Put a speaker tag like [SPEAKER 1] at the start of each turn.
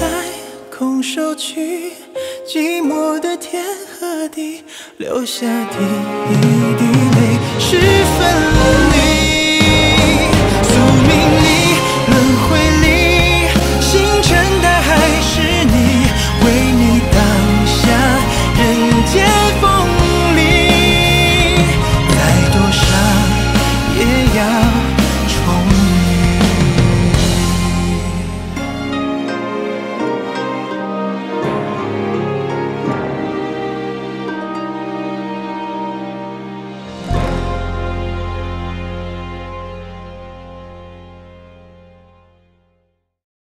[SPEAKER 1] 来空手去寂寞的天和地留下第一滴泪是分离